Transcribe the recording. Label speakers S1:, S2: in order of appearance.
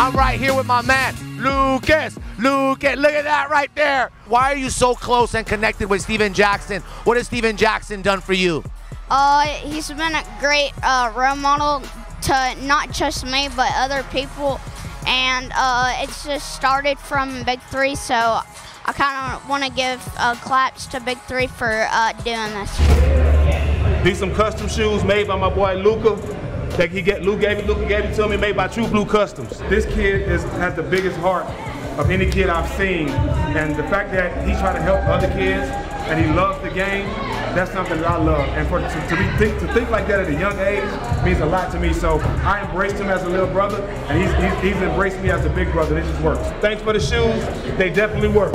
S1: I'm right here with my man, Lukas. Lukas, look at that right there. Why are you so close and connected with Stephen Jackson? What has Stephen Jackson done for you?
S2: Uh, he's been a great uh, role model to not just me but other people, and uh, it's just started from Big Three. So I kind of want to give uh, claps to Big Three for uh, doing this.
S3: These some custom shoes made by my boy Luca. That he get Luke gave it, Luca gave it to me, made by True Blue Customs. This kid is, has the biggest heart of any kid I've seen, and the fact that he try to help other kids and he loves the game, that's something that I love. And for to, to be think, to think like that at a young age means a lot to me. So I embraced him as a little brother, and he's, he's, he's embraced me as a big brother. It just works. Thanks for the shoes. They definitely work.